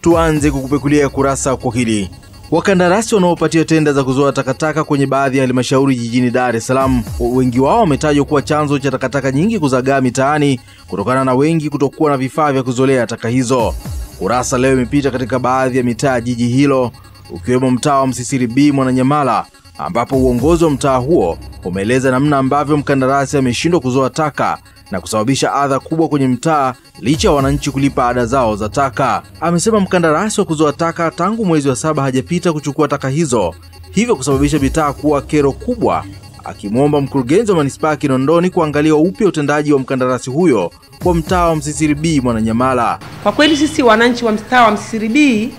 Tuanze kukupekulia kurasa kwa hili. Wakandarasi wanaopatia tenda za kuzoa takataka kwenye baadhi ya halmashauri jijini Dar es Salaam, wengi wao wametajwa kuwa chanzo cha takataka nyingi kuzagaa mitaani kutokana na wengi kutokuwa na vifaa vya kuzolea taka hizo. Kurasa leo imepita katika baadhi ya mitaa jiji hilo, ukiwemo mtaa wa Msisiri B Mwananyamala, ambapo uongozi wa mtaa huo umeeleza namna ambavyo mkandarasi ameshindwa kuzoa taka na kusababisha adha kubwa kwenye mtaa licha ya wananchi kulipa ada zao za taka. Amesema mkandarasi wa kuzoa taka tangu mwezi wa saba hajapita kuchukua taka hizo, hivyo kusababisha mitaa kuwa kero kubwa, akimwomba mkurugenzi wa manispaa ya Kinondoni kuangalia upya utendaji wa mkandarasi huyo kwa mtaa wa Msisiri B Mwananyamala. Kwa kweli sisi wananchi wa mtaa wa Msisiri B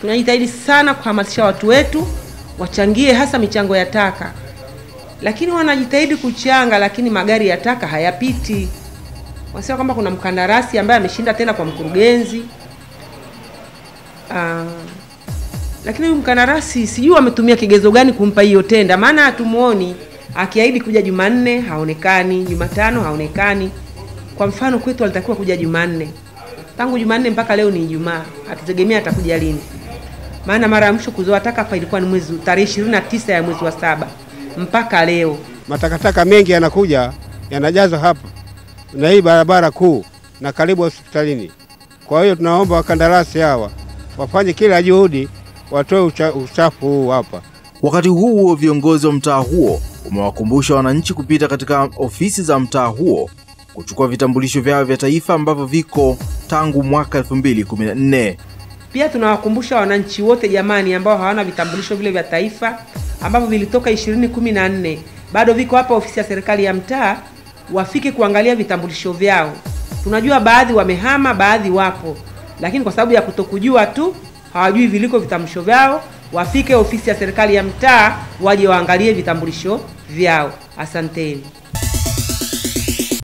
tunajitahidi sana kuhamasisha watu wetu wachangie hasa michango ya taka, lakini wanajitahidi kuchanga, lakini magari ya taka hayapiti. Wanasema kwamba kuna mkandarasi ambaye ameshinda tena kwa mkurugenzi. Ah, lakini huyu mkandarasi sijui ametumia kigezo gani kumpa hiyo tenda, maana hatumuoni. Akiahidi kuja Jumanne haonekani, Jumatano haonekani. Kwa mfano kwetu alitakiwa kuja Jumanne, tangu Jumanne mpaka leo ni Ijumaa, hatutegemea atakuja lini, maana mara ya mwisho kuzoa taka hapa ilikuwa ni mwezi tarehe 29 ya mwezi wa saba mpaka leo. Matakataka mengi yanakuja yanajazwa hapa na hii barabara kuu na karibu hospitalini. Kwa hiyo tunaomba wakandarasi hawa wafanye kila juhudi watoe ucha, uchafu huu hapa. Wakati huu huo, viongozi wa mtaa huo umewakumbusha wananchi kupita katika ofisi za mtaa huo kuchukua vitambulisho vyao vya taifa ambavyo viko tangu mwaka 2014. Pia tunawakumbusha wananchi wote jamani, ambao hawana vitambulisho vile vya taifa ambavyo vilitoka 2014 bado viko hapa ofisi ya serikali ya mtaa, wafike kuangalia vitambulisho vyao. Tunajua baadhi wamehama, baadhi wapo, lakini kwa sababu ya kutokujua tu hawajui viliko vitambulisho vyao. Wafike ofisi ya serikali ya mtaa waje waangalie vitambulisho vyao. Asanteni.